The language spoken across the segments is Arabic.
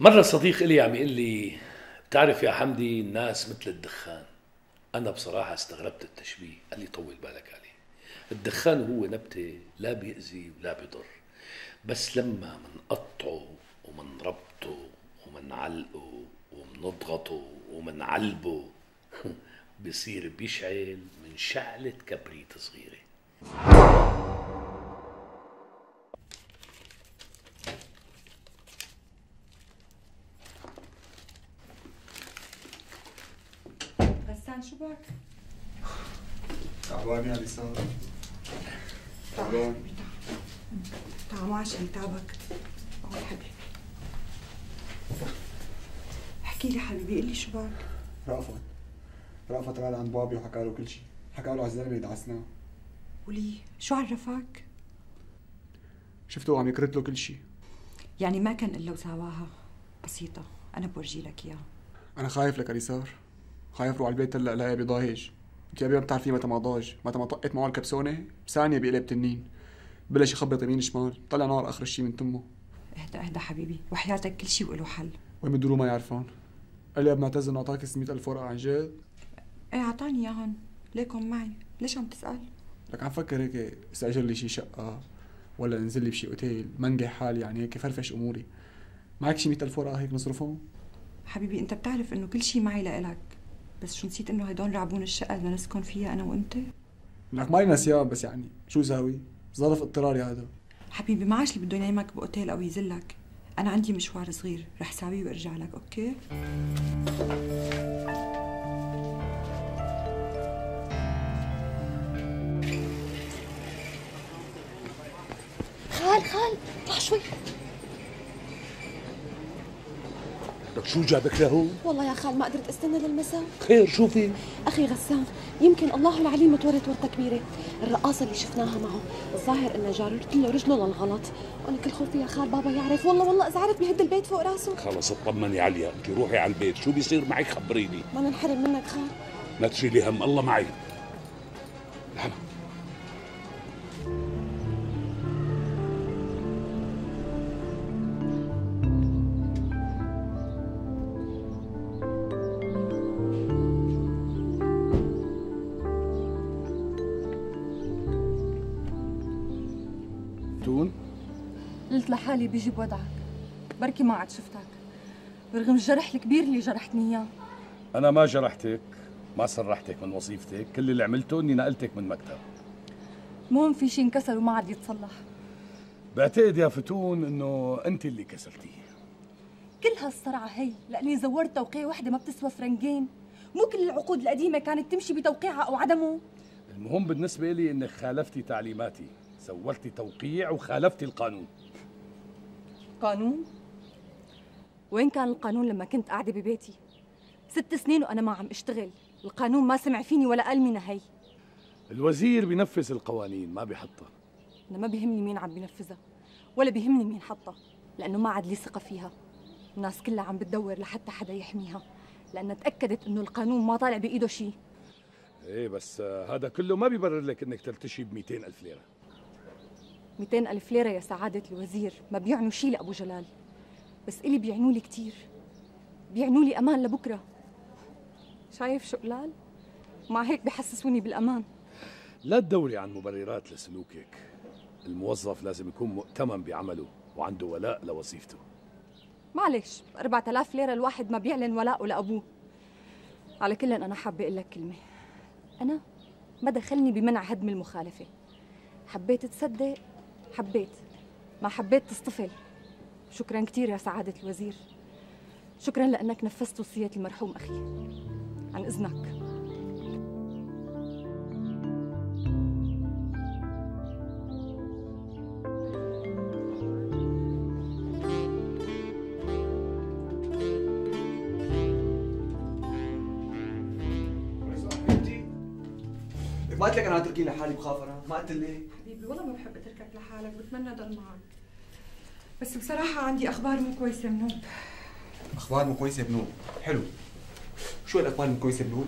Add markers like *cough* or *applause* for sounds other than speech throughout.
مرة صديق إلي عم يقول لي بتعرف يا حمدي الناس مثل الدخان. أنا بصراحة استغربت التشبيه قال لي طول بالك عليه. الدخان هو نبتة لا بيأذي ولا بيضر بس لما منقطعه ومنربطه ومنعلقه ومنضغطه ومنعلبه *laughs* بصير بيشعل من شعلة كبريت صغيرة غسان شو بك؟ تعبان يا لسان. ما عشان تعبك. اقعد حبيبي. احكي لي حبيبي قل لي شو بك؟ رأفت. رأفت قال عند بابي وحكى له كل شيء. حكى له على الزلمه اللي دعسناه. ولي شو عرفك؟ شفته عم يكرت له كل شيء. يعني ما كان إلا وسواها بسيطة. أنا بورجي لك إياها. أنا خايف لك اليسار خايف روح على البيت هلا الاقي بضايج انت يا بيبي ما متى ما ضاج متى ما طقت معه الكبسونة. بثانيه بيقلب تنين بلش يخبط يمين شمال. طلع نار آخر شيء من تمه. اهدى اهدى حبيبي. وحياتك كل شيء وله حل. وين بدو ما يعرفان قال لي ابن معتز انه أعطاك 600000 ورقة عن جد. إيه أعطاني اياهم ليكم معي. ليش عم تسأل؟ لك عم فكر هيك. استأجر لي شي شقة ولا انزل لي بشي أوتيل. منجح حالي يعني هيك فرفش أموري. معك شي 100000 ورقة هيك نصرفهم حبيبي أنت بتعرف إنه كل شيء معي لإلك. بس شو نسيت إنه هدول رعبون الشقة اللي نسكن فيها أنا وأنت؟ لك مالي نسيان بس يعني شو ساوي ظرف اضطراري هذا. حبيبي ما عادش اللي بده ينامك بأوتيل أو يزلك. أنا عندي مشوار صغير رح ساويه وأرجع لك أوكي؟ خال خال طلع شوي لك شو جابك لهون؟ والله يا خال ما قدرت استنى للمساء. خير شو في؟ أخي غسان يمكن الله العليم متورط ورطة كبيرة. الرقاصة اللي شفناها معه الظاهر انها جررت له رجله للغلط. وأنا كل خوفي يا خال بابا يعرف. والله والله اذا عرف بيهد البيت فوق راسه. خلص اطمني عليها انت روحي على البيت. شو بيصير معك خبريني؟ ما ننحرم منك خال. لا تشيلي هم الله معي. هلا تون قلت لحالي بيجي بودعك بركي ما عاد شفتك. برغم الجرح الكبير اللي جرحتني إياه. أنا ما جرحتك ما سرحتك من وظيفتك. كل اللي عملته إني نقلتك من مكتب. المهم في شيء انكسر وما عاد يتصلح. بعتقد يا فتون إنه أنت اللي كسرتيه. كل هالصرعة هي لأني زورت توقيع وحدة ما بتسوى فرنجين. مو كل العقود القديمة كانت تمشي بتوقيعها أو عدمه. المهم بالنسبة لي إنك خالفتي تعليماتي. زورتي توقيع وخالفتي القانون. قانون؟ وين كان القانون لما كنت قاعدة ببيتي؟ ست سنين وأنا ما عم أشتغل. القانون ما سمع فيني ولا قال مين هي. الوزير بينفذ القوانين ما بيحطها. أنا ما بيهمني مين عم بينفذها ولا بيهمني مين حطها لأنه ما عاد لي ثقة فيها. الناس كلها عم بتدور لحتى حدا يحميها لأنها تأكدت إنه القانون ما طالع بإيده شيء إيه بس آه، هذا كله ما بيبرر لك إنك ترتشي ب ألف ليرة. 200 ألف ليرة يا سعادة الوزير. ما بيعنوا شيء لأبو جلال. بس إلي بيعنوا لي كتير. بيعنوا لي أمان لبكرة. شايف شو قلال؟ مع هيك بحسسوني بالأمان. لا تدوري عن مبررات لسلوكك. الموظف لازم يكون مؤتمن بعمله وعنده ولاء لوظيفته. معلش 4000 ليرة الواحد ما بيعلن ولاءه لأبوه. على كل أنا حابة أقول لك كلمة. أنا ما دخلني بمنع هدم المخالفة. حبيت تصدق حبيت. ما حبيت تصطفل شكرا كثير يا سعادة الوزير. شكرا لأنك نفذت وصية المرحوم أخي. عن إذنك. ما قلت لك أنا اتركني لحالي بخاف أنا ما قلت لي والله ما بحب أتركك لحالك بتمنى ضل معك. بس بصراحة عندي أخبار مو كويسة منوب أخبار مو كويسة بنوب حلو. شو الأخبار مو كويسة بنوب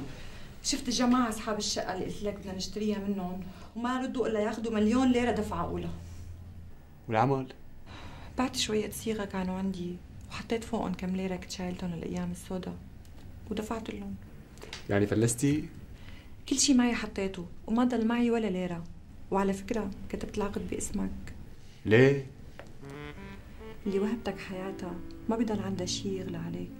شفت الجماعة أصحاب الشقة اللي قلت لك بدنا نشتريها منهم وما ردوا إلا ياخذوا مليون ليرة دفعة أولى. والعمل؟ بعت شوية صيغة كانوا عندي وحطيت فوقهم كم ليرة كنت شايلتهم الأيام السودا ودفعت لهم. يعني فلستي؟ كل شي معي حطيته وما ضل معي ولا ليرة. وعلى فكرة كتبت العقد باسمك. ليه؟ اللي وهبتك حياتها ما بضل عندها شي يغلى عليك.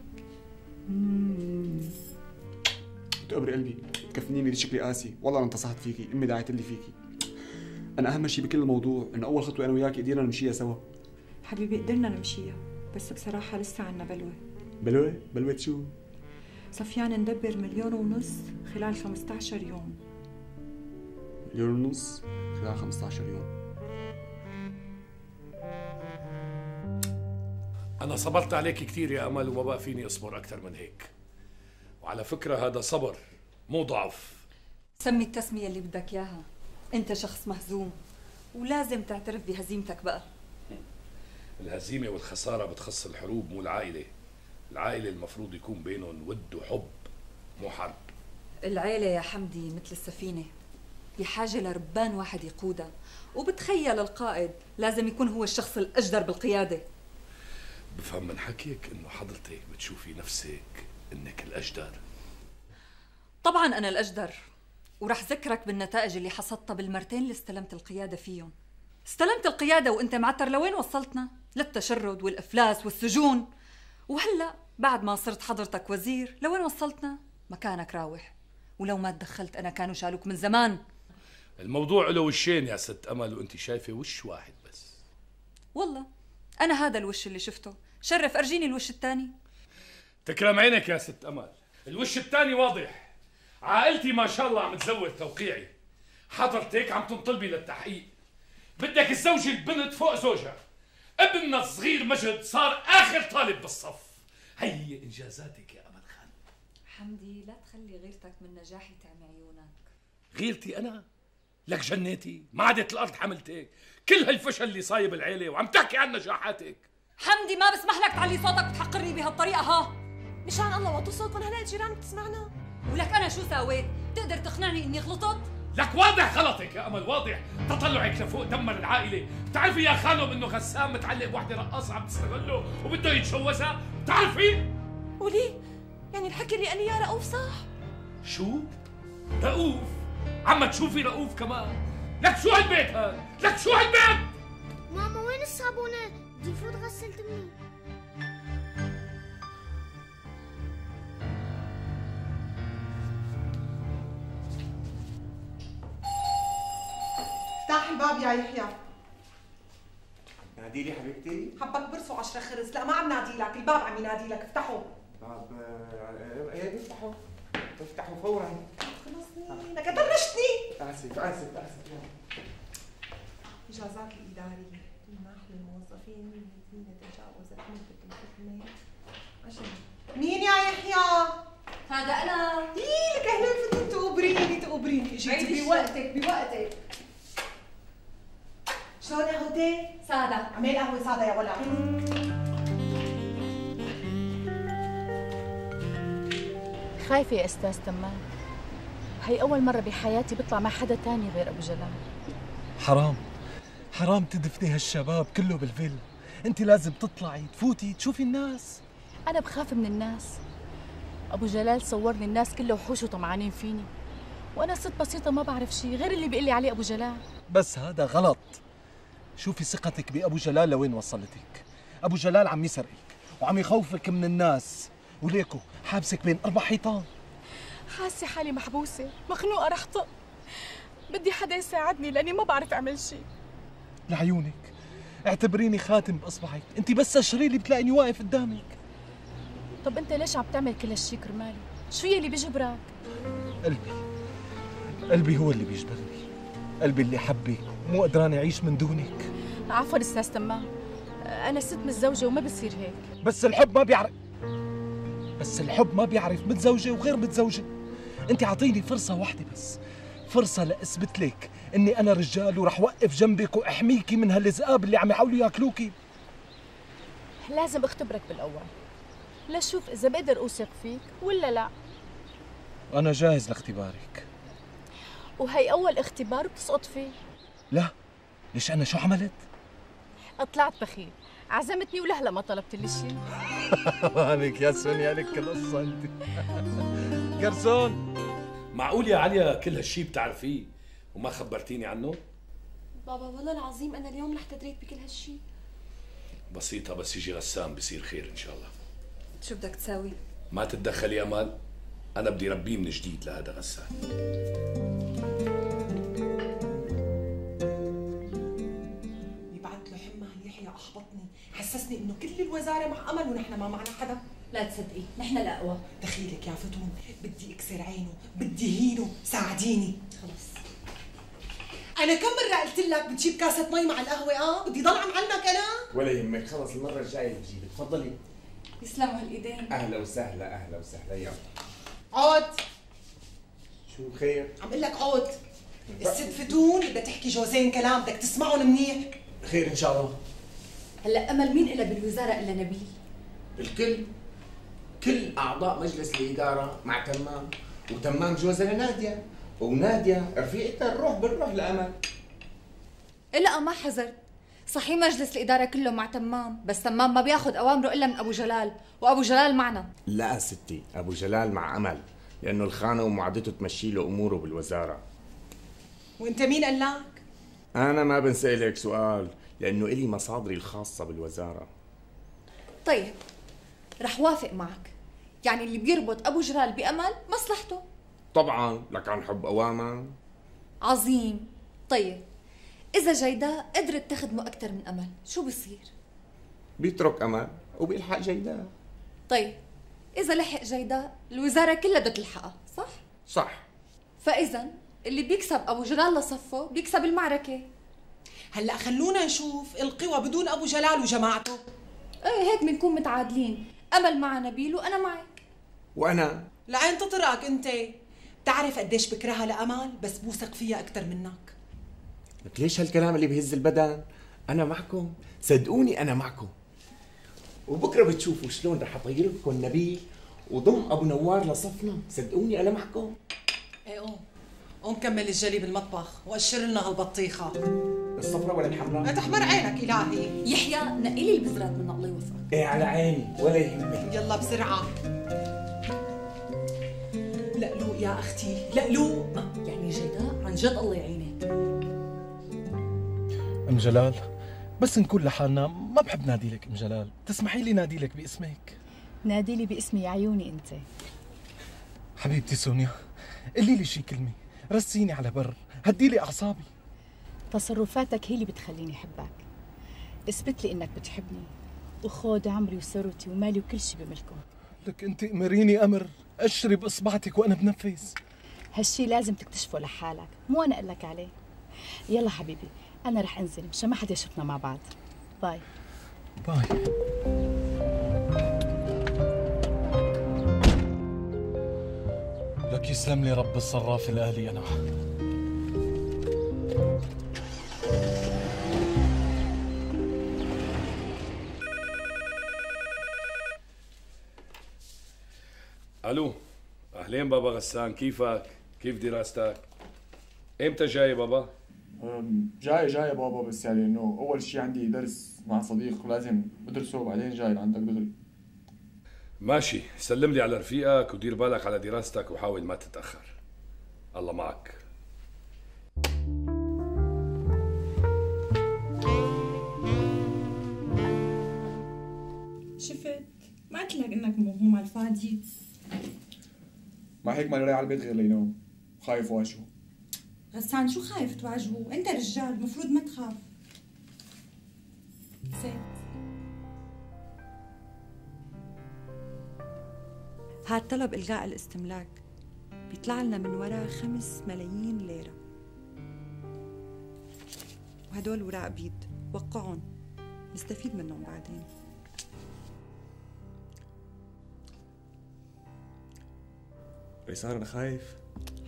تقبري قلبي تكفنيني شكلي قاسي. والله أنا انتصحت فيكي أمي دعت لي فيكي. أنا أهم شيء بكل الموضوع انه أول خطوة أنا وياك قدرنا نمشيها سوا. حبيبي قدرنا نمشيها بس بصراحة لسه عنا بلوة بلوه بلوه شو؟ صفيان ندبر مليون ونص خلال 15 يوم. مليون ونص خلال 15 يوم. أنا صبرت عليك كثير يا أمل وما بقى فيني أصبر أكثر من هيك. وعلى فكرة هذا صبر مو ضعف. سمي التسمية اللي بدك إياها. أنت شخص مهزوم ولازم تعترف بهزيمتك بقى. *laughs* الهزيمة والخسارة بتخص الحروب مو العائلة. العائلة المفروض يكون بينهم ود وحب مو حرب. العيلة يا حمدي مثل السفينة. بحاجة لربان واحد يقودها. وبتخيل القائد لازم يكون هو الشخص الأجدر بالقيادة. بفهم من حكيك إنه حضرتك بتشوفي نفسك إنك الأجدر. طبعا أنا الأجدر ورح ذكرك بالنتائج اللي حصدتها بالمرتين اللي استلمت القيادة فيهم. استلمت القيادة وأنت معتر لوين وصلتنا؟ للتشرد والإفلاس والسجون. وهلأ بعد ما صرت حضرتك وزير لوين وصلتنا؟ مكانك راوح. ولو ما تدخلت أنا كانوا شالوك من زمان. الموضوع له وشين يا ست أمل وأنت شايفة وش واحد بس. والله أنا هذا الوش اللي شفته. شرف أرجيني الوش الثاني تكرم عينك يا ست أمل. الوش الثاني واضح. عائلتي ما شاء الله عم تزود توقيعي. حضرتك عم تنطلبي للتحقيق. بدك تزوجي البنت فوق زوجها. ابننا الصغير مجد صار آخر طالب بالصف. هي إنجازاتك يا أمل خان. حمدي لا تخلي غيرتك من نجاحي تعمي عيونك. غيرتي أنا؟ لك جنيتي ما عادت الأرض حملتك. كل هالفشل اللي صايب العيلة وعم تحكي عن نجاحاتك حمدي ما بسمح لك تعلي صوتك وتحقرني بهالطريقة ها. مشان الله وطوا صوتكم هلأ الجيران بتسمعنا. ولك أنا شو سويت؟ تقدر تقنعني إني غلطت؟ لك واضح غلطك يا أمل واضح. تطلعك لفوق دمر العائلة. بتعرفي يا خانم إنه غسان متعلق بوحدة رقاصة عم تستغله وبده يتجوزها بتعرفي؟ ولي يعني الحكي اللي قال لي يا رؤوف صح؟ شو؟ رؤوف؟ عم تشوفي رؤوف كمان. لك شو هالبيت هاد لك شو هالبيت؟ ماما وين الصابونة؟ بدي فوت غسل تمي افتح الباب يا يحيى. نادي لي حبيبتي. حبك برسوا عشرة خرز. لا ما عم نادي لك. الباب عم ينادي لك. افتحوا باب آه، إيه افتحوا افتحوا فورا. لك درشتني آسف آسف آسف. اجازات الاداريه المنح للموظفين الذين تجاوزت مدة الخدمه عشان. مين يا يحيى؟ هذا أنا. إيه لك أهلا فتي تقبريني تقبريني اجيتي بوقتك بوقتك. شلون قهوتي؟ سادة. عمل قهوة سادة يا ولد. خايفة يا أستاذ تمام. هي أول مرة بحياتي بطلع مع حدا تاني غير أبو جلال. حرام. حرام تدفني هالشباب كله بالفيل أنت لازم تطلعي تفوتي تشوفي الناس. أنا بخاف من الناس. أبو جلال صورني الناس كلها وحوش وطمعانين فيني. وأنا ست بسيطة ما بعرف شيء غير اللي بيقول لي عليه أبو جلال. بس هذا غلط. شوفي ثقتك بأبو جلال لوين وصلتك. أبو جلال عم يسرقك وعم يخوفك من الناس. وليكو حابسك بين أربع حيطان. حاسة حالي محبوسة مخنوقة رح طق. بدي حدا يساعدني لأني ما بعرف أعمل شيء لعيونك. اعتبريني خاتم بإصبعك انت بس اشري لي بتلاقيني واقف قدامك. طب أنت ليش عم تعمل كل هالشي كرمالي؟ شو يلي بيجبرك؟ قلبي. قلبي هو اللي بيجبرني. قلبي اللي حبك مو قدران يعيش من دونك. عفوا أستاذ تمام. أنا ست متزوجة وما بصير هيك. بس الحب ما بيعرف بس الحب ما بيعرف متزوجة وغير متزوجة. انت اعطيني فرصة واحدة بس. فرصة لأثبت لك إني أنا رجال ورح وقف جنبك وأحميكي من هالذئاب اللي عم يحاولوا يأكلوكي. لازم أختبرك بالأول. لشوف إذا بقدر أوثق فيك ولا لا. أنا جاهز لاختبارك. وهي أول اختبار بتسقط فيه. لا ليش أنا شو عملت؟ طلعت بخيل. عزمتني ولهلا ما طلبت لي شيء مالك *laughs* يا سونيا لك القصة أنت. *laughs* جرسون. معقول يا عليا كل هالشي بتعرفيه وما خبرتيني عنه؟ بابا والله العظيم أنا اليوم رح تدريت بكل هالشي. بسيطة بس يجي غسان بصير خير إن شاء الله. شو بدك تساوي؟ ما تتدخلي أمل أنا بدي ربيه من جديد لهذا غسان. حسسني إنه كل الوزارة مع امل ونحن ما معنا حدا؟ لا تصدقي نحن الأقوى. دخيلك يا فتون بدي أكسر عينه بدي هينه ساعديني. خلص. أنا كم مرة قلت لك بتجيب كاسة مي مع القهوة؟ آه بدي ضل عم علمك أنا. ولا يهمك خلص المرة الجاية بجيب تفضلي. يسلموا هالإيدين. أهلا وسهلا أهلا وسهلا يلا. عود. شو خير؟ عم أقول لك عود. الست فتون بدها تحكي جوزين كلام بدك تسمعهم منيح. خير إن شاء الله. هلا أمل مين إلا بالوزارة إلا نبيل؟ الكل. كل أعضاء مجلس الإدارة مع تمام. وتمام جوزها لنادية. ونادية رفيقتها نروح بنروح لأمل. لا ما حذرت صحيح مجلس الإدارة كله مع تمام بس تمام ما بياخد أوامره إلا من أبو جلال. وأبو جلال معنا. لا ستي أبو جلال مع أمل لأنه الخانة ومعدته تمشي له أموره بالوزارة. وأنت مين قال لك أنا ما بنسألك سؤال. لأنه إلي مصادري الخاصة بالوزارة. طيب رح وافق معك. يعني اللي بيربط أبو جلال بأمل مصلحته. طبعا لك عن حب اوامه عظيم. طيب إذا جيداء قدرت تخدمه أكثر من أمل شو بصير؟ بيترك أمل وبيلحق جيداء طيب إذا لحق جيداء الوزارة كلها بدها تلحقها صح؟ صح. فإذا اللي بيكسب أبو جلال لصفه بيكسب المعركة. هلأ خلونا نشوف القوى بدون أبو جلال وجماعته. إيه هيك بنكون متعادلين. أمل مع نبيل وأنا معك. وأنا؟ لعين تطرقك أنت؟ بتعرف قديش بكرهها لأمال بس بوثق فيها أكثر منك. لك ليش هالكلام اللي بهز البدن؟ أنا معكم. صدقوني أنا معكم. وبكرة بتشوفوا شلون رح أطير لكم نبيل وضم أبو نوار لصفنا. صدقوني أنا معكم. إيه قوم. قوم كمل الجلي بالمطبخ وقشر لنا هالبطيخة. الصفراء ولا لا الحمراء تحمر عينك إلهي. يحيى نقلي البذرات من الله يوفقك إيه على عيني ولا يهمك يلا بسرعة. لقلوق يا أختي لقلوق يعني جيداء عن جد الله يعينك. أم جلال بس نكون لحالنا ما بحب نادي لك أم جلال. تسمحي لي نادي لك باسمك؟ نادي لي باسمي يا عيوني أنت. حبيبتي سونيا قولي لي شي كلمة. رسيني على بر. هدي لي أعصابي. تصرفاتك هي اللي بتخليني أحبك. اثبت لي إنك بتحبني. وخود عمري وثروتي ومالي وكل شي بملكه. لك أنت أمريني أمر. أشري بإصبعتك وأنا بنفذ. هالشي لازم تكتشفه لحالك مو أنا أقول لك عليه. يلا حبيبي أنا رح أنزل مشان ما حدا يشوفنا مع بعض. bye. bye. يسلم لي رب الصراف الآلي أنا ألو أهلين بابا غسان كيفك؟ كيف دراستك؟ إمتى جاي بابا؟ جاي جاي بابا بس يعني إنه أول شيء عندي درس مع صديق لازم ادرسه وبعدين جاي لعندك دغري ماشي سلم لي على رفيقك ودير بالك على دراستك وحاول ما تتأخر. الله معك. شفت؟ ما قلت لك إنك موهوم على الفاضي مع هيك ما رايح على البيت غير لينام خايف واجهه. غسان شو خايف تواجهه؟ أنت رجال المفروض ما تخاف. زين. هاد طلب إلغاء الاستملاك. بيطلع لنا من وراه خمس ملايين ليرة. وهدول وراق بيض. وقعهم. نستفيد منهم بعدين. ريسار أنا خايف؟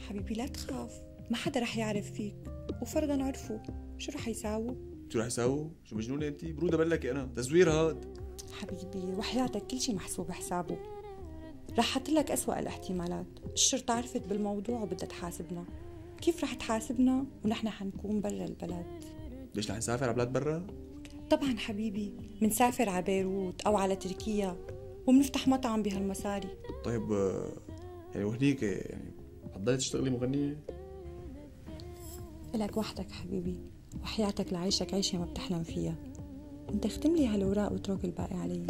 حبيبي لا تخاف. ما حدا رح يعرف فيك. وفرضا عرفوا. شو رح يساووا؟ شو رح يساووا؟ شو مجنونة انت؟ برودة بلكي أنا. تزوير هاد. حبيبي وحياتك كل شي محسوب حسابه. رح حط لك أسوأ الاحتمالات. الشرطة عرفت بالموضوع وبدها تحاسبنا. كيف رح تحاسبنا ونحن حنكون برا البلد؟ ليش رح نسافر على بلاد برا؟ طبعا حبيبي منسافر على بيروت أو على تركيا ومنفتح مطعم بهالمصاري طيب آه، يعني وهنيك يعني حتضلي تشتغلي مغنية؟ إلك وحدك حبيبي وحياتك لعيشك عيشة ما بتحلم فيها. أنت اختم لي هالوراق واترك الباقي علي.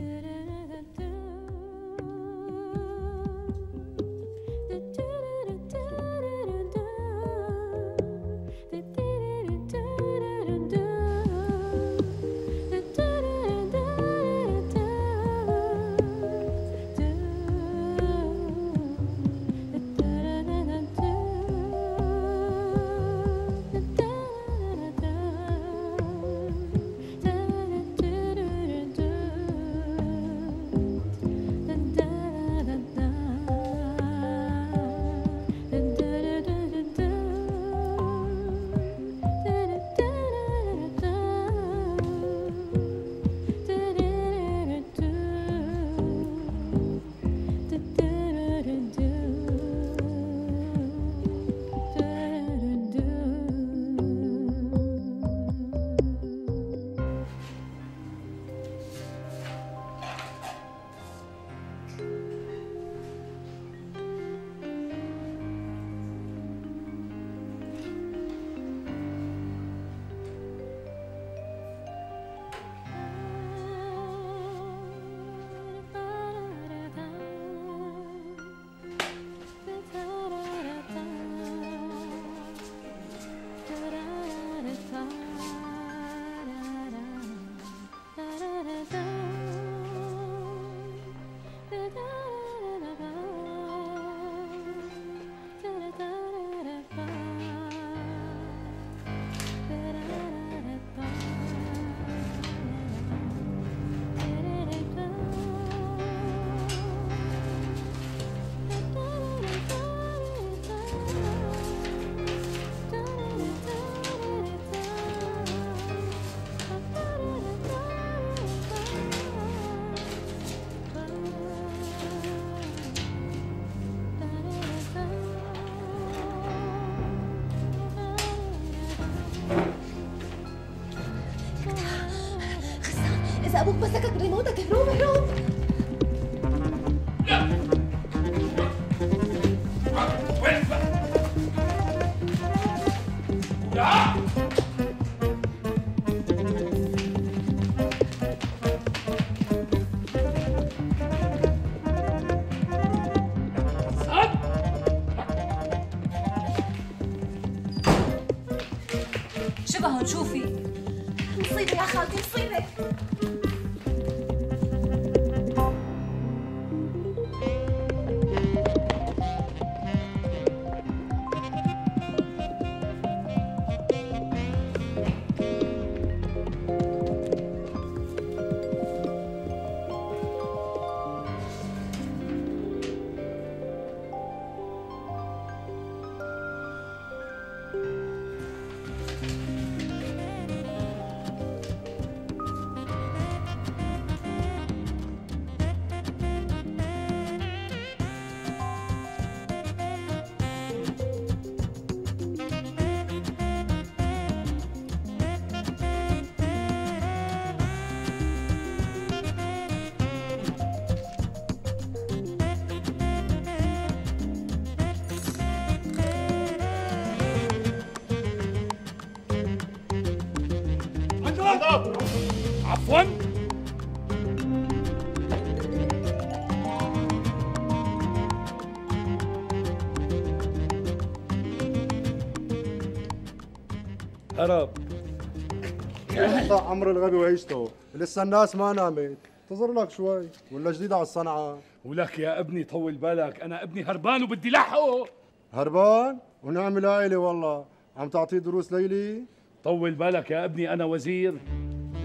اقطع عمر الغبي وعيشته لسه الناس ما نامت. انتظر لك شوي. ولا جديد على الصنعة. ولك يا ابني طول بالك. أنا ابني هربان وبدي لحقه. هربان؟ ونعمل عائلة والله. عم تعطيه دروس ليلي؟ طول بالك يا ابني. أنا وزير.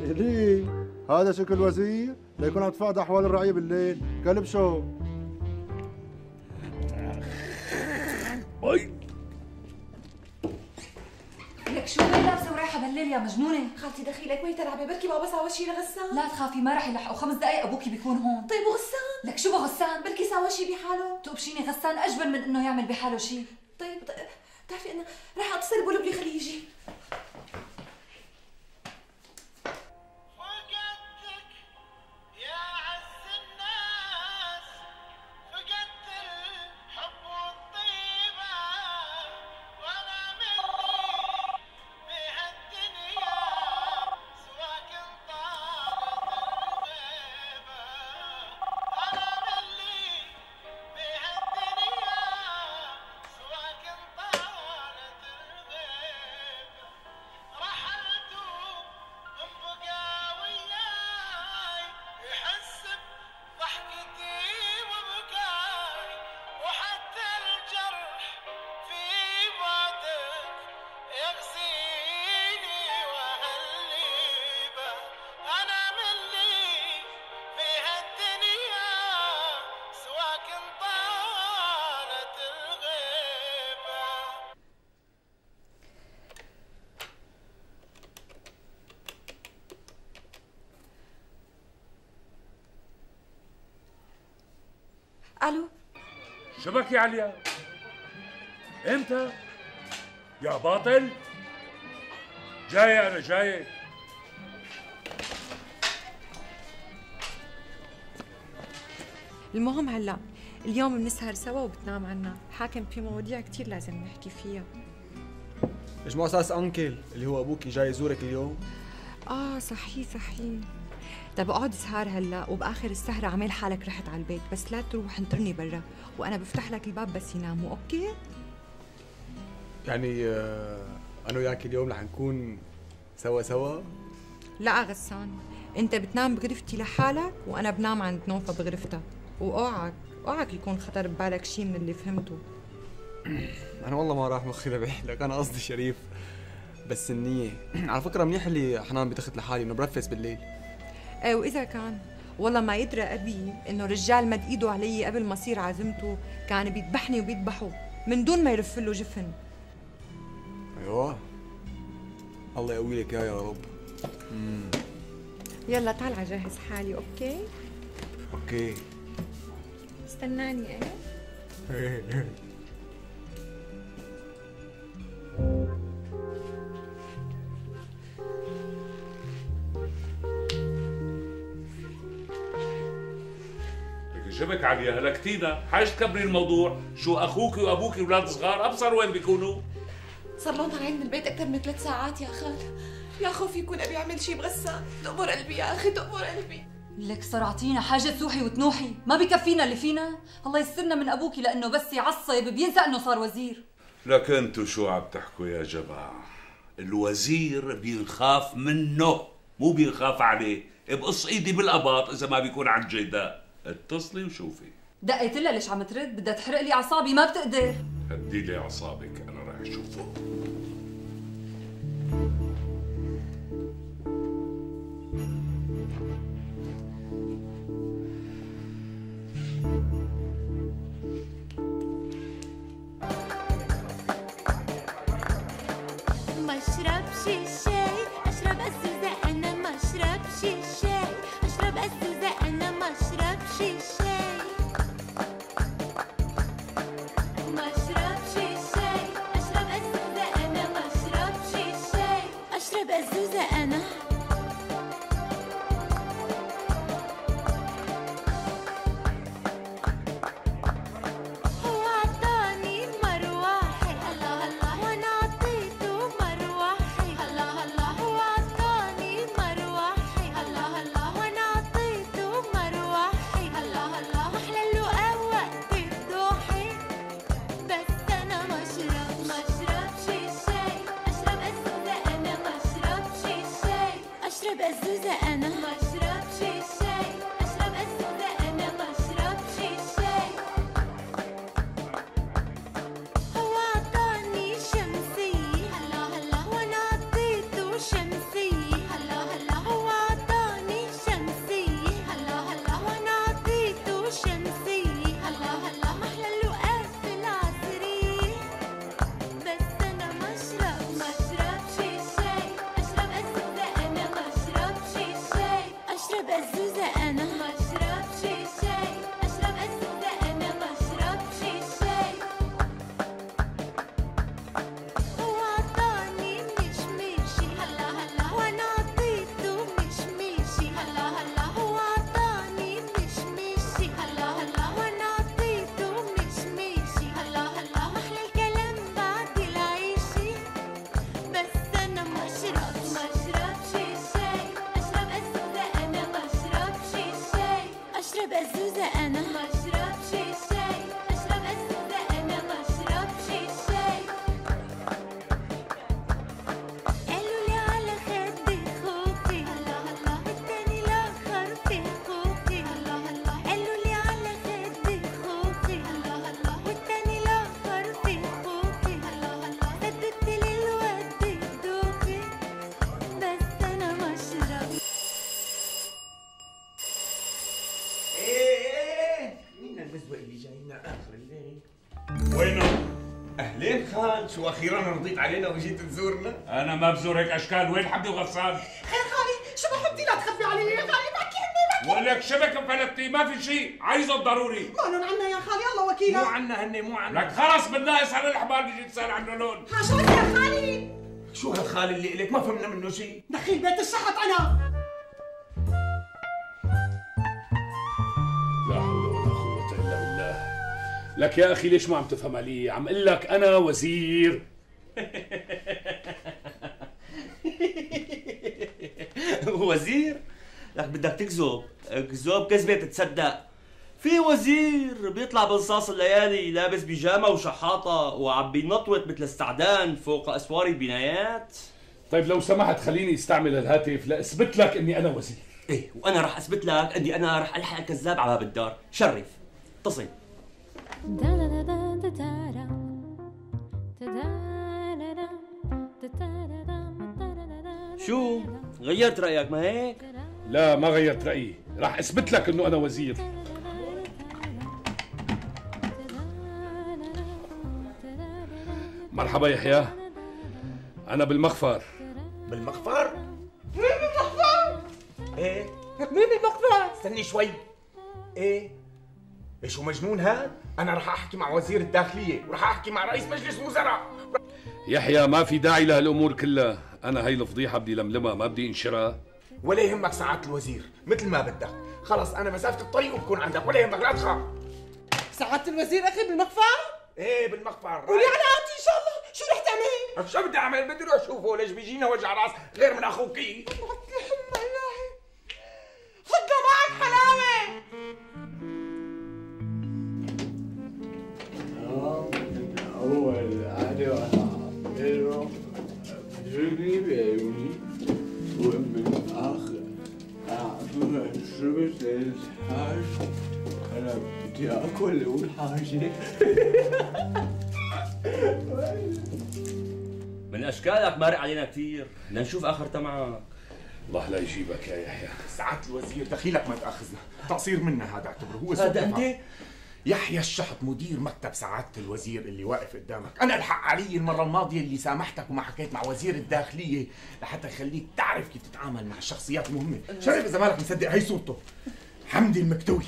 ليه هذا شكل وزير؟ ليكون عم تفقد أحوال الرعية بالليل. كلب شو؟ لك. شو وين لابسة ورايحة بالليل يا مجنونة؟ خالتي دخيلك ما يترعبي بركي بابا ساوى شي لغسان. لا تخافي ما رح يلحقوا. خمس دقائق أبوكي بيكون هون. طيب وغسان؟ لك شو بغسان بركي ساوى شي بحاله. تقبشيني غسان اجبل من إنه يعمل بحاله شيء طيب بتعرفي أنا رح أتصل بولبلي خليه يجي شبك يا عليا. إمتى يا باطل. جاي أنا جاي. المهم هلا اليوم بنسهر سوا وبتنام عنا. حاكم في مواضيع كتير لازم نحكي فيها. مو أساس أنكل اللي هو ابوكي جاي يزورك اليوم؟ آه صحيح صحيح. طب اقعد سهر هلا وبآخر السهرة عامل حالك رحت على البيت بس لا تروح انطرني برا. وأنا بفتح لك الباب بس يناموا okay يعني آه، أنا وياك اليوم رح نكون سوا سوا؟ لا غسان انت بتنام بغرفتي لحالك وأنا بنام عند نوفا بغرفتها وأوعك أوعك يكون خطر ببالك شيء من اللي فهمته. *clears throat* أنا والله ما راح مخي لبعيد لك أنا قصدي شريف. بس النية. *clears throat* على فكرة منيح اللي حنام بتخت لحالي إنه برفس بالليل. إيه وإذا كان والله ما يدري أبي إنه رجال مد إيده علي قبل ما أصير عازمته كان بيذبحني وبيذبحه من دون ما يرف له جفن. أيوه. الله يقوي لك يا رب. مم. يلا تعال اجهز حالي okay? okay. استناني إيه؟ *laughs* شبك عليا هلكتينا. حاج تكبري الموضوع. شو أخوك وأبوك أولاد صغار أبصر وين بيكونوا؟ صار لهم طالعين من البيت أكثر من ثلاث ساعات يا خال يا خوف يكون أبي يعمل شيء بغسان تقبر قلبي يا أخي تقبر قلبي. لك صرعتينا حاجة تسوحي وتنوحي. ما بكفينا اللي فينا. الله يسترنا من ابوكي لأنه بس يعصب بينسى إنه صار وزير. لك أنتو شو عم تحكوا يا جماعة؟ الوزير بينخاف منه مو بينخاف عليه. بقص إيدي بالقباط إذا ما بيكون عن جيداء اتصلي وشوفي. دقيت لها ليش عم ترد؟ بدها تحرق لي أعصابي ما بتقدر. هدي لي أعصابك أنا راح أشوفه. الزوزة أنا خان شو أخيرا رضيت علينا وجيت تزورنا. أنا ما بزور هيك أشكال. وين حمدي وغسان خير خالي شو بحطي لا تخبي علي يا خالي بحكي همي بقول لك شبك مفلتي ما في شيء. عايزه ضروري مالن عنا يا خالي الله وكيلك مو عنا هني مو عنا لك خلص بالناقص على الحبال بيجي تسأل عنه لون. ها شو يا خالي؟ شو هالخالي اللي إلك ما فهمنا منه شيء. دخيل بيت الشحط أنا. لك يا أخي ليش ما عم تفهم علي؟ عم أقول لك أنا وزير. *laughs* وزير؟ لك بدك تكذب. كذوب كذبة تتصدق. في وزير بيطلع بنصاص الليالي لابس بيجامة وشحاطة وعم بينطوط مثل السعدان فوق أسوار البنايات. طيب لو سمحت خليني استعمل الهاتف لأثبت لك إني أنا وزير. إيه وأنا راح أثبت لك إني أنا راح ألحق الكذاب على باب الدار. شرف. اتصل. شو؟ غيرت رأيك ما هيك لا ما غيرت رأيي. راح أثبت لك إنه أنا وزير. مرحبا يحيى. أنا بالمخفر بالمخفر؟ مين بالمخفر؟ إيه. مين بالمخفر؟ استني شوي. إيه. إيه شو مجنون هاد؟ أنا رح أحكي مع وزير الداخلية ورح أحكي مع رئيس مجلس الوزراء. يحيى ما في داعي لهالأمور كلها. أنا هاي الفضيحة بدي لملمها ما بدي انشرها. ولا يهمك سعادة الوزير مثل ما بدك. خلص أنا مسافة الطريق وبكون عندك ولا يهمك لا تخاف. سعادة الوزير أخي بالمخفر؟ إيه بالمخفر قولي على عادي إن شاء الله. شو رح تعمل؟ شو بدي أعمل؟ بدي أروح اشوفه ليش بيجينا وجع راس غير من أخوكي. آكل والحاجة *laughs* من اشكالك مارق علينا كثير بدنا نشوف اخرتها معك الله لا يجيبك يا يحيى. سعادة الوزير دخيلك ما تأخذنا. تقصير منا هذا اعتبره. هو هذا؟ تفاهم. يحيى الشحط مدير مكتب سعادة الوزير اللي واقف قدامك. أنا ألحق علي المرة الماضية اللي سامحتك وما حكيت مع وزير الداخلية لحتى يخليك تعرف كيف تتعامل مع الشخصيات المهمة شرف إذا مالك مصدق هي صورته. حمدي المكتوي.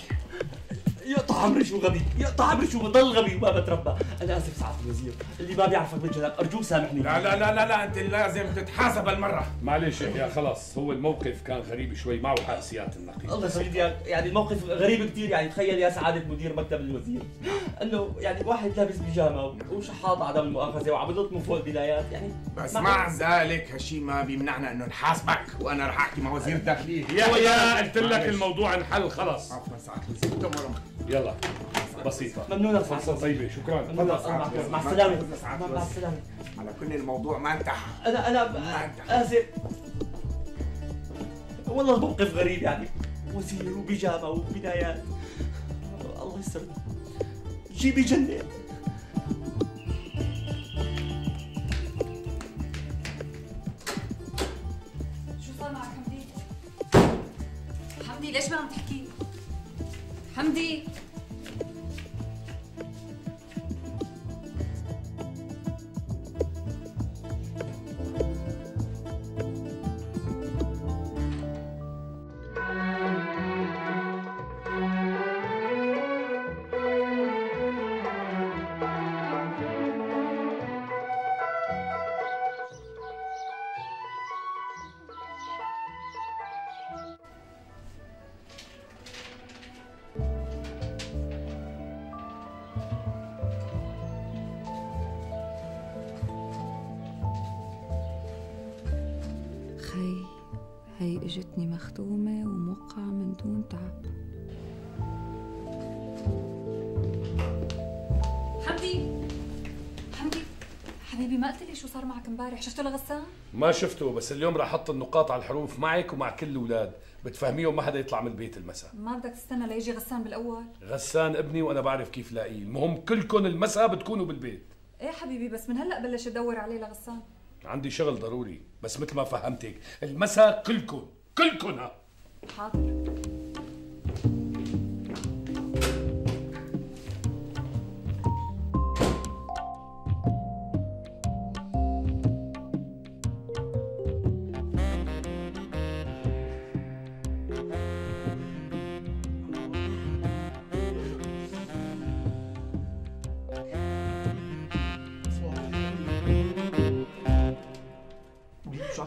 يقطع عمري شو غبي؟ يقطع عمري شو بضل غبي وما بتربى. أنا آسف سعاده الوزير. اللي ما بيعرفك بالجلال أرجوك سامحني. لا لا لا لا لا أنت لازم تتحاسب هالمرة. معلش يحيى خلص هو الموقف كان غريب شوي معه حق سيادة النقيب. الله يسعدك يعني, الموقف غريب كثير يعني تخيل يا سعادة مدير مكتب الوزير. إنه يعني واحد لابس بيجامة وشحاط عدم المؤاخذة وعم ينط من فوق البنايات يعني بس مع ذلك هالشيء ما بيمنعنا إنه نحاسبك وأنا رح أحكي مع وزير الداخلية. يحيى قلت لك. الموضوع انحل خلص عفوا سعادة يلا بسيطة ممنونة. فرصة طيبة شكرا. مع السلامة. مع السلامة. على كل الموضوع ما انتهى. أنا أنا اسف والله الموقف غريب يعني. وزير وبيجامة وبدايات. الله يستر جيبي جنة شو صار معك حمدي؟ حمدي ليش ما عم تحكي؟ حمدي. حبيبي ما قلت لي شو صار معك امبارح؟ شفته لغسان؟ ما شفته بس اليوم راح أحط النقاط على الحروف معك ومع كل الأولاد. بتفهميهم ما حدا يطلع من البيت المساء. ما بدك تستنى ليجي غسان بالأول؟ غسان ابني وأنا بعرف كيف لاقيه. المهم كلكم المساء بتكونوا بالبيت. إيه حبيبي بس من هلأ بلش أدور عليه لغسان. عندي شغل ضروري بس مثل ما فهمتك المساء كلكم كلكم ها. حاضر.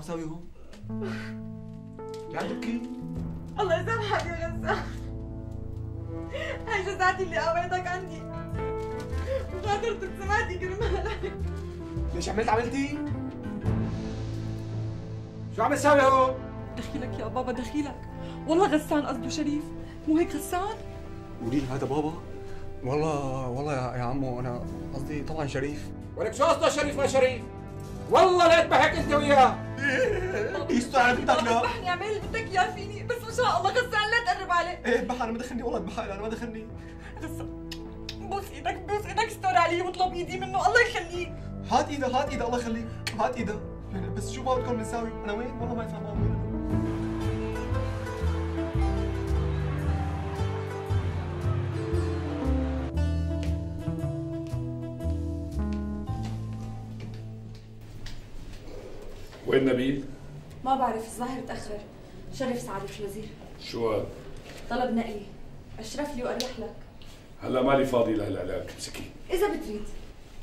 تساوي هون؟ يعني تبكي؟ الله يسامحك يا غسان هاي جزعتي اللي قويتك عندي مش قادرتك سمعتي كرمالك ليش عملت عملتي؟ شو عم تساوي هون؟ دخيلك يا بابا دخيلك والله غسان قصده شريف مو هيك غسان قولي لي هذا بابا والله والله يا, يا عمو أنا قصدي طبعا شريف ولك شو قصده شريف ما شريف؟ والله لا اذبحك أنت وياه. يستوعب بدك لا اذبحني اعمل اللي بدك اياه فيني. بس إن شاء الله غسان لا تقرب عليه. إيه اذبحها أنا ما دخلني والله اذبحها أنا ما دخلني. غسان بوس إيدك بوس إيدك استر علي واطلب إيدي منه الله يخليك. هات ايدها هات ايدها الله يخليك. هات يعني بس شو ما بدكم نساوي أنا وين؟ والله ما يفهم. وين نبيل؟ ما بعرف الظاهر تأخر. شرف سعادة الوزير. شو هاد؟ طلب نقلي أشرف لي وأريح لك. هلا مالي فاضي لهالعلاج امسكي إذا بتريد.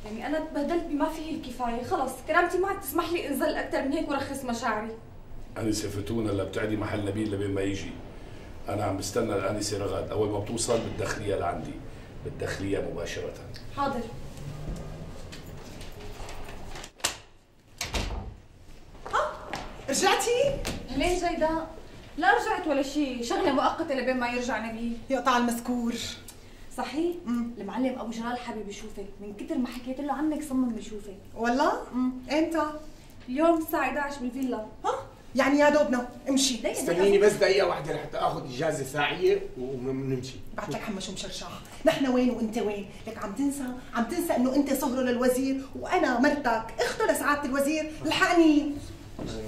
يعني أنا تبهدلت بما فيه الكفاية. خلص كرامتي ما عاد تسمح لي أنزل أكثر من هيك ورخص مشاعري. أنسة فتون هلا بتعدي محل نبيل لبين ما يجي. أنا عم بستنى الأنسة رغد. أول ما بتوصل بتدخليها لعندي. بتدخليها مباشرة. حاضر. رجعتي؟ ليه جيدا؟ لا رجعت ولا شيء. شغلة مؤقتة لبين ما يرجع نبيل يقطع المذكور. صحيح؟ المعلم أبو جلال حابب يشوفك. من كتر ما حكيت له عنك صمم يشوفك. والله؟ إمتى؟ اليوم الساعة 11 بالفيلا. يعني يا دوبنا. امشي. استنيني بس دقيقة واحدة لحتى آخذ إجازة ساعية ونمشي. بعت لك حمش ومشرشح نحن وين وإنت وين؟ لك عم تنسى؟ عم تنسى إنه إنت صهره للوزير وأنا مرتك. اخته لسعاده الوزير. الحقني.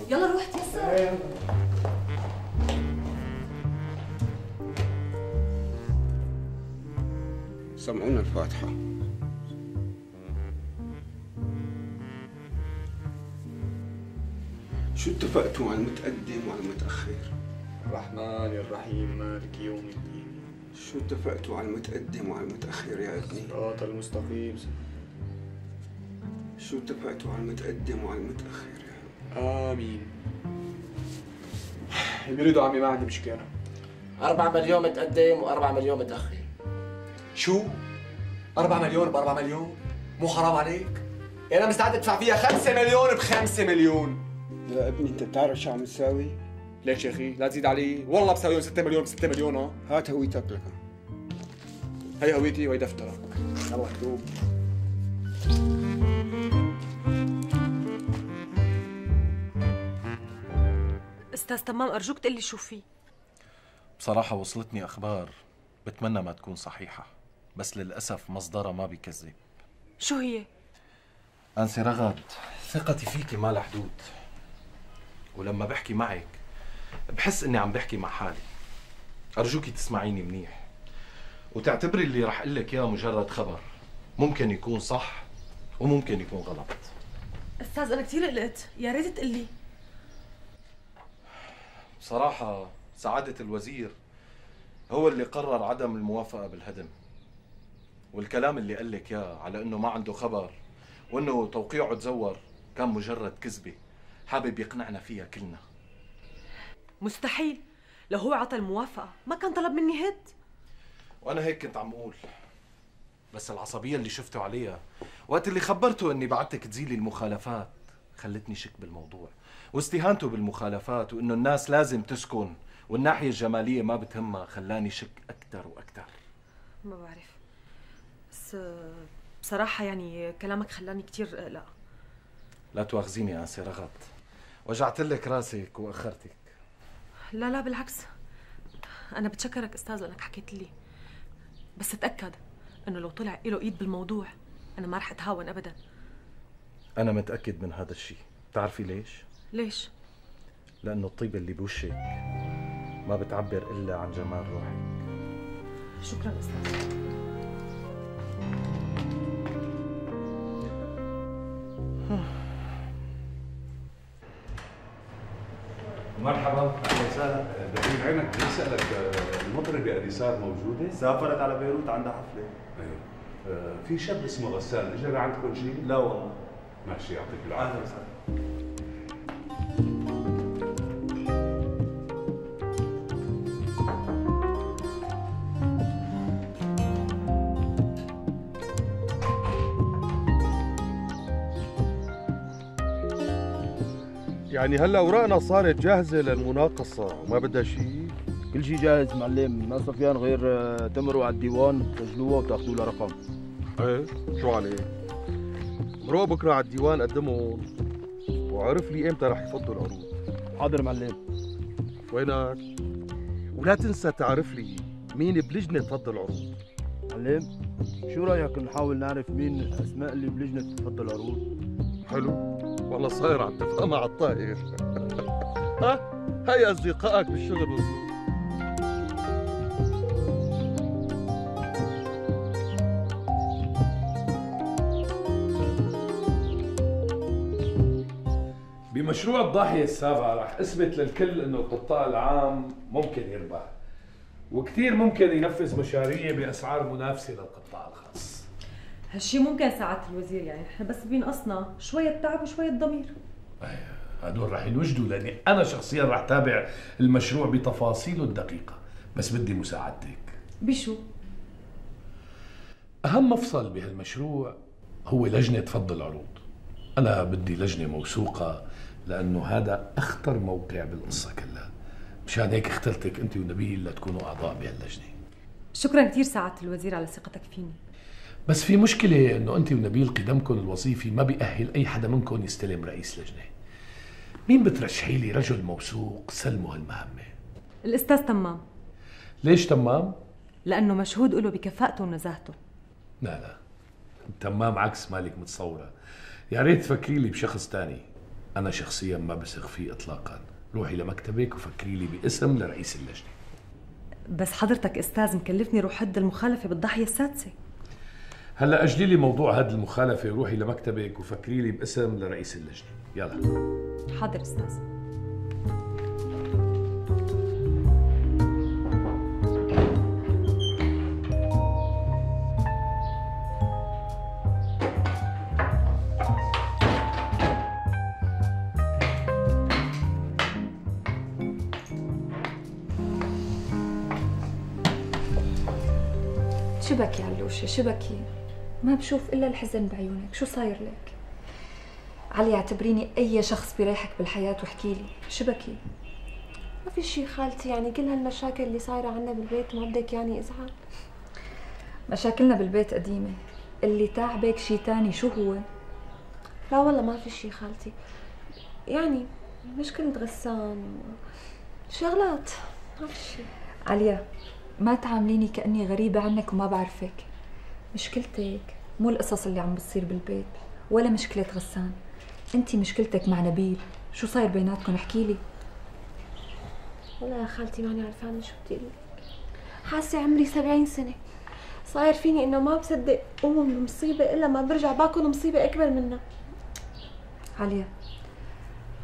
يلا روح تيسر. سمعونا الفاتحة. شو اتفقتوا على المتقدم وعلى المتأخر؟ الرحمن الرحيم مالك يوم الدين. شو اتفقتوا على المتقدم وعلى المتأخر يا ابني؟ صراط المستقيم. شو اتفقتوا على المتقدم وعلى المتأخر؟ آمين اللي بيريدوا عمي ما عندي مشكلة 4 مليون متقدم و4 مليون متأخر شو؟ 4 مليون ب 4 مليون؟ مو حرام عليك؟ أنا مستعد أدفع فيها 5 مليون ب 5 مليون يا ابني أنت بتعرف شو عم تساوي؟ ليش يا أخي؟ لا تزيد علي والله بساويهم 6 مليون ب 6 مليون ها هات هويتك لك هي هويتي وهي دفترك يلا مكتوب أستاذ تمام أرجوك تقلي شو في بصراحة وصلتني أخبار بتمنى ما تكون صحيحة بس للأسف مصدرها ما بيكذب. شو هي؟ أنسي رغد ثقتي فيكي ما لها حدود. ولما بحكي معك بحس إني عم بحكي مع حالي. أرجوكي تسمعيني منيح. وتعتبري اللي رح أقول لك إياه مجرد خبر. ممكن يكون صح وممكن يكون غلط. أستاذ أنا كثير قلقت. يا ريت تقلي. بصراحة سعادة الوزير هو اللي قرر عدم الموافقة بالهدم. والكلام اللي قال لك اياه على إنه ما عنده خبر وإنه توقيعه تزور كان مجرد كذبة حابب يقنعنا فيها كلنا. مستحيل. لو هو عطى الموافقة ما كان طلب مني هد وأنا هيك كنت عم أقول. بس العصبية اللي شفته عليها وقت اللي خبرته إني بعتك تزيلي المخالفات خلتني شك بالموضوع. واستهانته بالمخالفات وإنه الناس لازم تسكن والناحية الجمالية ما بتهمها خلاني شك أكثر وأكثر ما بعرف. بس آه، بصراحة يعني كلامك خلاني كثير اقلق لا. تواخذيني آنسة رغد وجعت لك راسك وأخرتك. لا لا بالعكس. أنا بتشكرك أستاذ لأنك حكيت لي. بس تاكد إنه لو طلع له إيد بالموضوع أنا ما رح أتهاون ابدا. أنا متأكد من هذا الشيء. بتعرفي ليش؟ ليش؟ لأنه الطيبة اللي بوشك ما بتعبر إلا عن جمال روحك. شكرا أستاذ. مرحبا. أهلا وسهلا. دقيق عينك بدي اسالك المطربة اليسار موجودة؟ سافرت على بيروت عندها حفلة. أيوه. آه، في شاب اسمه غسان اجى لعندكم شيء؟ لا والله. ماشي يعطيك أهلا العافية. وسهلا. يعني هلا اوراقنا صارت جاهزة للمناقصة. وما بدها شيء كل شيء جاهز معلم. ما صفيان غير آه، تمروا على الديوان تسجلوها وتأخذوا لها رقم. إيه؟ شو عليه مروق بكرة على الديوان قدمهم وعرف لي إمتى رح يفضوا العروض. حاضر معلم. وينك؟ ولا تنسى تعرف لي مين بلجنة تفضل العروض. معلم شو رأيك نحاول نعرف مين الاسماء اللي بلجنة تفضل العروض؟ حلو. والله صاير عم تفهم على الطائر ها؟ هاي أصدقائك بالشغل وصلوا بمشروع الضاحية السابعة رح أثبت للكل إنه القطاع العام ممكن يربح وكثير ممكن ينفذ مشاريع بأسعار منافسة للقطاع الخاص. هالشي ممكن سعادة الوزير يعني. إحنا بس بينقصنا شوية تعب وشوية ضمير. هدول رح ينوجدوا لأني أنا شخصيا رح تابع المشروع بتفاصيله الدقيقة. بس بدي مساعدتك. بشو؟ أهم مفصل بهالمشروع هو لجنة فض العروض. أنا بدي لجنة موثوقة لأنه هذا أخطر موقع بالقصة كلها. مشان هيك اخترتك أنت ونبيل لتكونوا أعضاء بهاللجنة. شكرا كثير سعادة الوزير على ثقتك فيني. بس في مشكلة إنه انت ونبيل قدمكم الوظيفي ما بيأهل أي حدا منكم يستلم رئيس لجنة. مين بترشحي لي رجل موثوق سلمه هالمهمة الأستاذ تمام. ليش تمام؟ لأنه مشهود له بكفاءته ونزاهته. لا لا. تمام عكس مالك متصورة. يا ريت تفكري لي بشخص تاني. أنا شخصيا ما بثق فيه إطلاقا. روحي لمكتبك وفكري لي باسم لرئيس اللجنة. بس حضرتك أستاذ مكلفني روح حد المخالفة بالضاحية السادسة. هلا أجلي لي موضوع هذه المخالفة وروحي لمكتبك وفكري لي باسم لرئيس اللجنة. يلا. حاضر أستاذ. شبك يا علوشة شبكي ما بشوف إلا الحزن بعيونك. شو صاير لك؟ علي اعتبريني أي شخص بيريحك بالحياة واحكي لي. شبكي ما في شي خالتي يعني كل هالمشاكل اللي صايرة عنا بالبيت ما بدك يعني ازعل مشاكلنا بالبيت قديمة. اللي تعبك شي تاني شو هو؟ لا والله ما في شي خالتي. يعني مشكلة غسان. شغلات ما في شي. عليا ما تعامليني كأني غريبة عنك وما بعرفك. مشكلتك مو القصص اللي عم بتصير بالبيت ولا مشكلة غسان. انت مشكلتك مع نبيل. شو صاير بيناتكم؟ احكي لي. والله يا خالتي ماني عرفانة شو بدي أقول حاسة عمري سبعين سنة. صاير فيني إنه ما بصدق قوم بمصيبة إلا ما برجع باكل مصيبة أكبر منها. عليا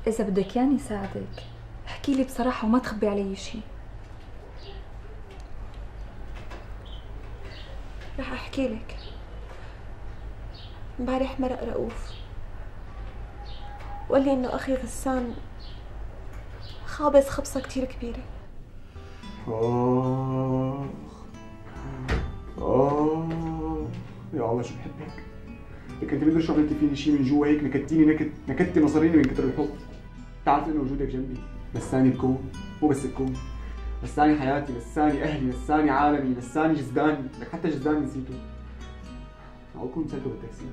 إذا بدك ياني ساعدك احكي لي بصراحة وما تخبي علي شي رح أحكي لك. امبارح مرق رؤوف. وقال لي إنه أخي غسان خابز خبصة كتير كبيرة. آه آه يا الله شو بحبك. لك أنت شو عملتي فيني؟ شيء من جوا هيك نكتيني نكت نكتي مصاريني من كتر الحب. بتعرف إنه وجودك جنبي نساني الكون مو بس الكون نساني حياتي نساني أهلي نساني عالمي نساني جزداني. لك حتى جزداني نسيته. معقول كنت نسيته بالتاكسي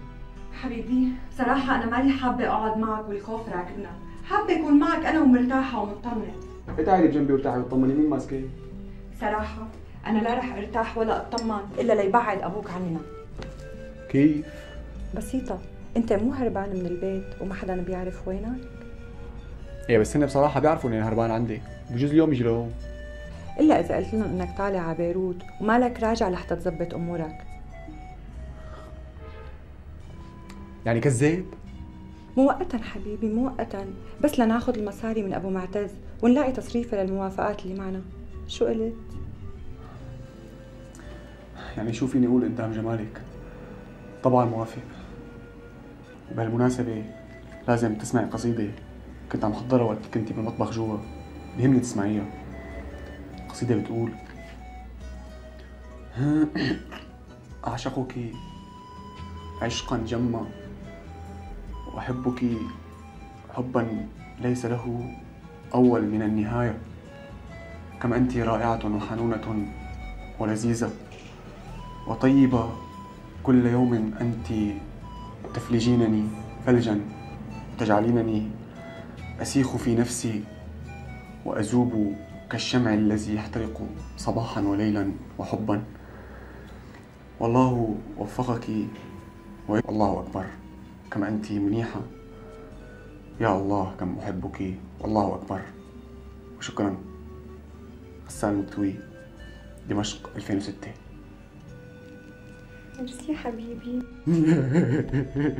حبيبي بصراحة أنا مالي حابة أقعد معك والخوف راكبنا حابة أكون معك أنا ومرتاحة ومطمنة. لك قاعدة بجنبي وارتاحي وتطمني مين ماسكي صراحة أنا لا رح أرتاح ولا أطمن إلا ليبعد أبوك عننا كيف؟ بسيطة. أنت مو هربان من البيت وما حدا بيعرف وينك؟ إيه بس هن بصراحة بيعرفوا إني هربان عندي. بجوز اليوم يجي لهون إلا إذا قلت لهم إنك طالع على بيروت ومالك راجع لحتى تظبط أمورك. يعني كذاب؟ مؤقتا حبيبي مؤقتا بس لناخذ المصاري من أبو معتز ونلاقي تصريفة للموافقات اللي معنا. شو قلت؟ يعني شو فيني أقول قدام جمالك. طبعا موافق. وبهالمناسبة لازم تسمعي قصيدة كنت عم حضرها وقت كنتي بالمطبخ جوا. بيهمني تسمعيها. قصيدة بتقول أعشقك عشقا جما وأحبك حبا ليس له أول من النهاية. كم أنت رائعة وحنونة ولذيذة وطيبة كل يوم أنت تفلجينني ثلجا تجعلينني أسيخ في نفسي وأذوب كالشمع الذي يحترق صباحا وليلا وحبا. والله وفقك والله أكبر. كم أنت منيحة. يا الله كم أحبك. والله أكبر. وشكرا. غسان مكتوي دمشق 2006 ميرسي حبيبي. *laughs*